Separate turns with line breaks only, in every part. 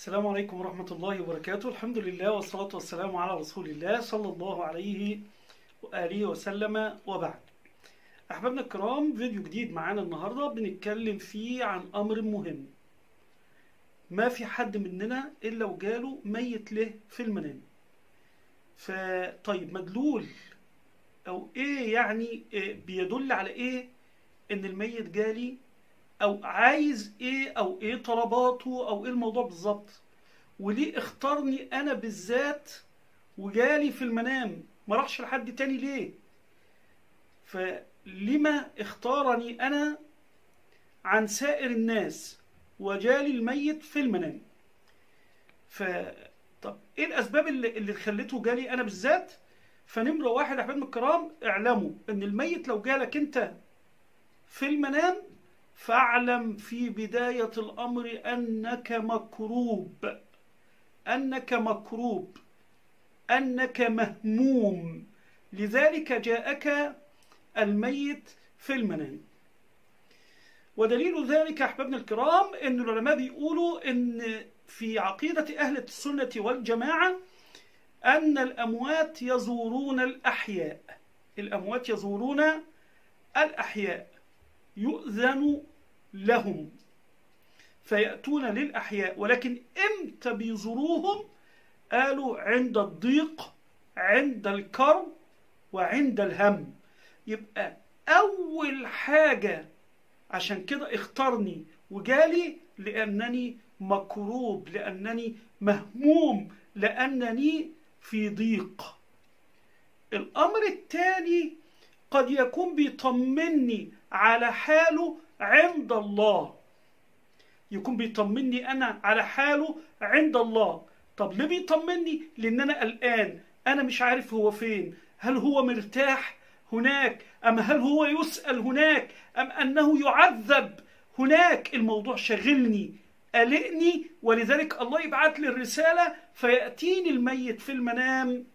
السلام عليكم ورحمة الله وبركاته. الحمد لله والصلاة والسلام على رسول الله صلى الله عليه وآله وسلم وبعد. أحبابنا الكرام فيديو جديد معانا النهاردة بنتكلم فيه عن أمر مهم. ما في حد مننا إلا وجاله ميت له في المنام. فطيب مدلول أو إيه يعني إيه بيدل على إيه إن الميت جالي أو عايز إيه أو إيه طلباته أو إيه الموضوع بالظبط. وليه اختارني أنا بالذات وجالي في المنام؟ ما راحش لحد تاني ليه؟ فلما اختارني أنا عن سائر الناس وجالي الميت في المنام. ف طب إيه الأسباب اللي, اللي خلته جالي أنا بالذات؟ فنمرة واحد يا احبابنا الكرام اعلموا إن الميت لو جالك أنت في المنام فاعلم في بداية الأمر أنك مكروب أنك مكروب أنك مهموم. لذلك جاءك الميت في المنام. ودليل ذلك أحبابنا الكرام أن العلماء بيقولوا أن في عقيدة أهل السنة والجماعة أن الأموات يزورون الأحياء. الأموات يزورون الأحياء. يؤذن لهم فيأتون للأحياء ولكن إمتى بيزوروهم؟ قالوا عند الضيق عند الكرب وعند الهم. يبقى أول حاجة عشان كده اختارني وجالي لأنني مكروب لأنني مهموم لأنني في ضيق. الأمر الثاني قد يكون بيطمني على حاله عند الله. يكون بيطمني أنا على حاله عند الله. طب ليه بيطمني؟ لأن أنا قلقان. أنا مش عارف هو فين. هل هو مرتاح هناك؟ أم هل هو يسأل هناك؟ أم أنه يعذب هناك؟ الموضوع شغلني قلقني. ولذلك الله يبعت لي الرسالة فيأتيني الميت في المنام.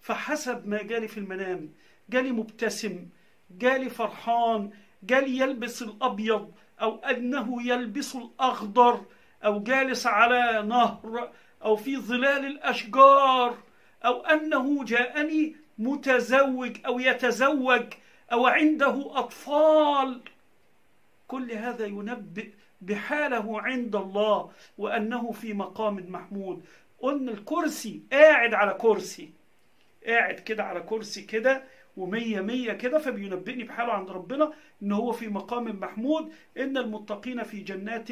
فحسب ما جالي في المنام. جالي مبتسم جالي فرحان جالي يلبس الأبيض أو أنه يلبس الأخضر أو جالس على نهر أو في ظلال الأشجار أو أنه جاءني متزوج أو يتزوج أو عنده أطفال. كل هذا ينبئ بحاله عند الله وأنه في مقام محمود. قلنا الكرسي قاعد على كرسي قاعد كده على كرسي كده ومية مية كده فبينبئني بحاله عند ربنا إن هو في مقام محمود إن المتقين في جنات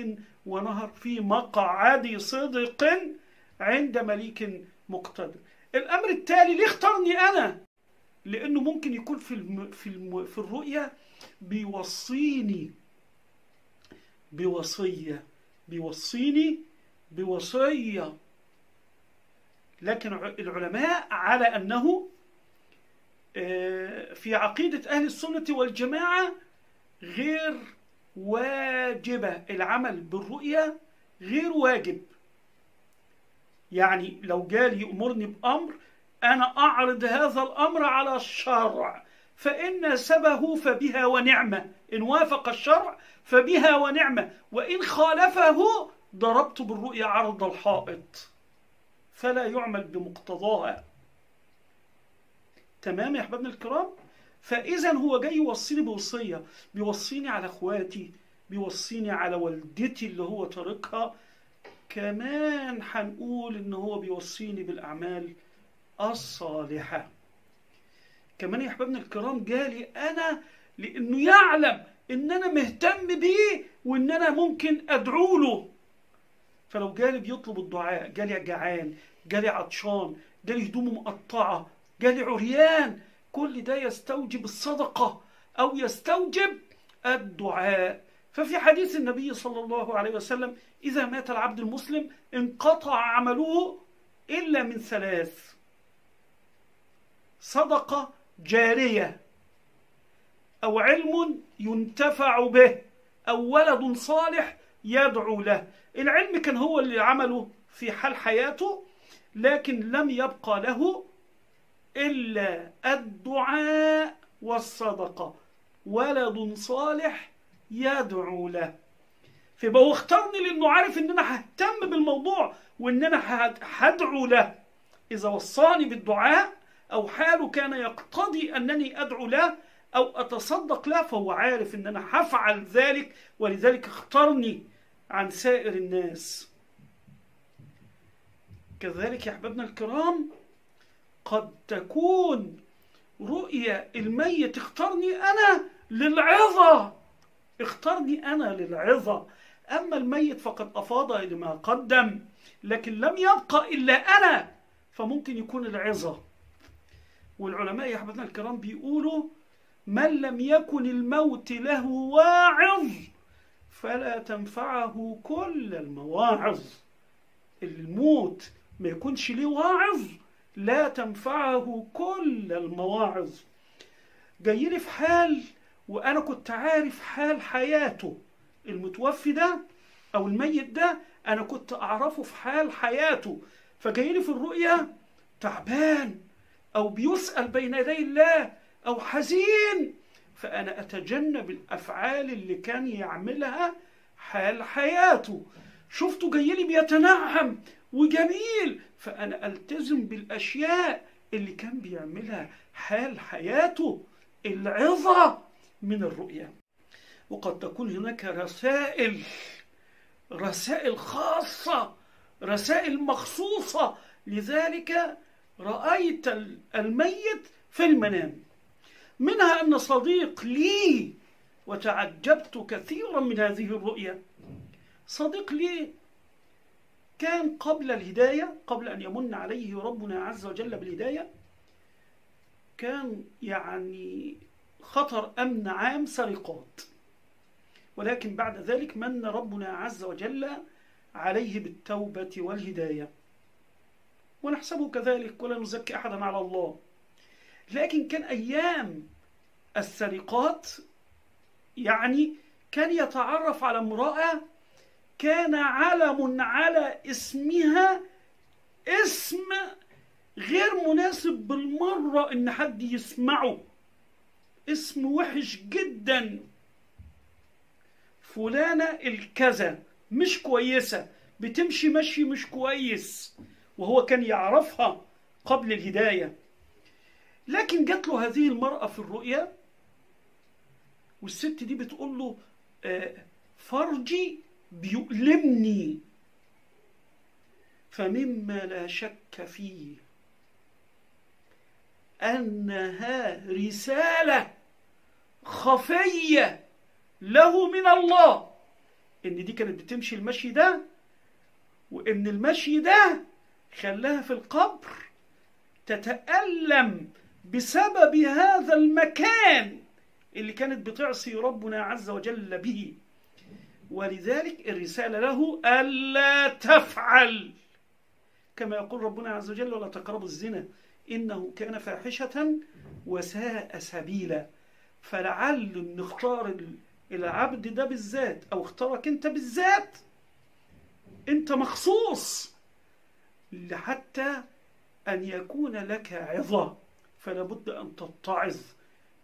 ونهر في مقعد صدق عند مليك مقتدر. الأمر التالي ليه اختارني أنا؟ لأنه ممكن يكون في الم في الم في الرؤيا بيوصيني بوصيه بيوصيني بوصية. لكن العلماء على أنه في عقيدة أهل السنة والجماعة غير واجبة. العمل بالرؤية غير واجب. يعني لو جالي يأمرني بأمر أنا أعرض هذا الأمر على الشرع. فإن سبه فبها ونعمة. إن وافق الشرع فبها ونعمة. وإن خالفه ضربت بالرؤية عرض الحائط. فلا يعمل بمقتضاها. تمام يا أحبابنا الكرام؟ فاذا هو جاي يوصيني بوصية بيوصيني على أخواتي بيوصيني على والدتي اللي هو تاركها. كمان هنقول إن هو بيوصيني بالأعمال الصالحة. كمان يا أحبابنا الكرام جالي أنا لأنه يعلم إن أنا مهتم بيه وإن أنا ممكن أدعو له. فلو جالي بيطلب الدعاء جالي جعان جالي عطشان جالي هدومه مقطعة جالي عريان كل ده يستوجب الصدقة أو يستوجب الدعاء. ففي حديث النبي صلى الله عليه وسلم إذا مات العبد المسلم انقطع عمله إلا من ثلاث. صدقة جارية. أو علم ينتفع به. أو ولد صالح يدعو له. العلم كان هو اللي عمله في حال حياته لكن لم يبقى له إلا الدعاء والصدقة. ولد صالح يدعو له. فيبقى هو اختارني لأنه عارف إن أنا ههتم بالموضوع وإن أنا هد- هدعو له. إذا وصاني بالدعاء أو حاله كان يقتضي أنني أدعو له أو أتصدق له فهو عارف إن أنا هفعل ذلك ولذلك اختارني عن سائر الناس. كذلك يا أحبابنا الكرام قد تكون رؤيا الميت اختارني أنا للعظة. اختارني أنا للعظة. أما الميت فقد أفاض لما قدم لكن لم يبقى إلا أنا فممكن يكون العظة. والعلماء يا أحبابنا الكرام بيقولوا من لم يكن الموت له واعظ فلا تنفعه كل المواعظ. الموت ما يكونش ليه واعظ لا تنفعه كل المواعظ. جاي في حال وأنا كنت عارف حال حياته. المتوفي ده أو الميت ده أنا كنت أعرفه في حال حياته. فجاي في الرؤيا تعبان أو بيسأل بين يدي الله أو حزين. فأنا أتجنب الأفعال اللي كان يعملها حال حياته. شفته جاي لي بيتنعم وجميل. فأنا ألتزم بالأشياء اللي كان بيعملها حال حياته العظة من الرؤيا وقد تكون هناك رسائل رسائل خاصة رسائل مخصوصة. لذلك رأيت الميت في المنام. منها أن صديق لي وتعجبت كثيرا من هذه الرؤيا صديق لي كان قبل الهداية قبل أن يمن عليه ربنا عز وجل بالهداية كان يعني خطر أمن عام سرقات. ولكن بعد ذلك من ربنا عز وجل عليه بالتوبة والهداية. ونحسبه كذلك ولا نزكي أحدا على الله. لكن كان أيام السرقات يعني كان يتعرف على امرأة كان علم على اسمها اسم غير مناسب بالمرة إن حد يسمعه. اسم وحش جدا. فلانة الكذا مش كويسة. بتمشي مشي مش كويس. وهو كان يعرفها قبل الهداية. لكن جات له هذه المرأة في الرؤيا والست دي بتقول له آه، فرجي بيؤلمني. فمما لا شك فيه أنها رسالة خفية له من الله. إن دي كانت بتمشي المشي ده وإن المشي ده خلاها في القبر تتألم بسبب هذا المكان اللي كانت بتعصي ربنا عز وجل به. ولذلك الرسالة له ألا تفعل. كما يقول ربنا عز وجل ولا تقربوا الزنا إنه كان فاحشة وساء سبيلا. فلعل نختار العبد ده بالذات أو اختارك أنت بالذات أنت مخصوص حتى أن يكون لك عظة. فلا بد أن تتعظ.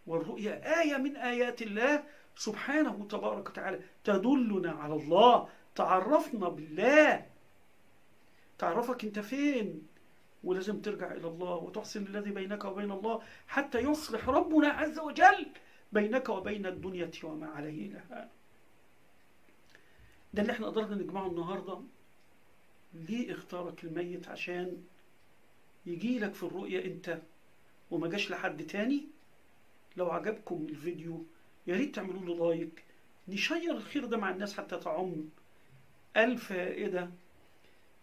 والرؤيا آية من آيات الله سبحانه تبارك وتعالى تدلنا على الله تعرفنا بالله. تعرفك انت فين؟ ولازم ترجع إلى الله وتحسن الذي بينك وبين الله حتى يصلح ربنا عز وجل بينك وبين الدنيا وما عليها. ده اللي إحنا قدرنا نجمعه النهارده. ليه اختارك الميت؟ عشان يجي لك في الرؤيا انت وما جاش لحد تاني؟ لو عجبكم الفيديو يا ريت تعملوا له لايك. نشير الخير ده مع الناس حتى تعم الفائده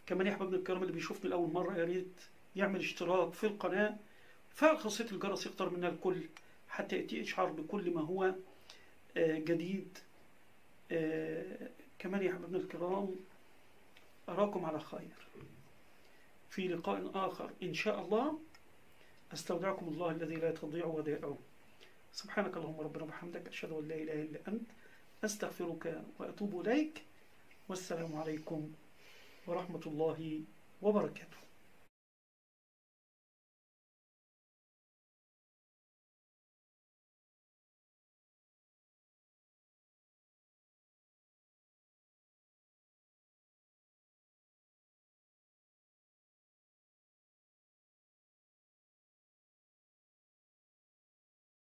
كمان يا أحبابنا الكرام اللي بيشوفني لأول مرة يا ريت يعمل اشتراك في القناة. فعل خاصية الجرس يختار منها الكل. حتى يأتي إشعار بكل ما هو جديد. كمان يا أحبابنا الكرام أراكم على خير. في لقاء آخر إن شاء الله. أستودعكم الله الذي لا تضيع ودائعه. سبحانك اللهم ربنا وبحمدك أشهد أن لا إله إلا أنت أستغفرك وأتوب إليك والسلام عليكم ورحمة الله وبركاته.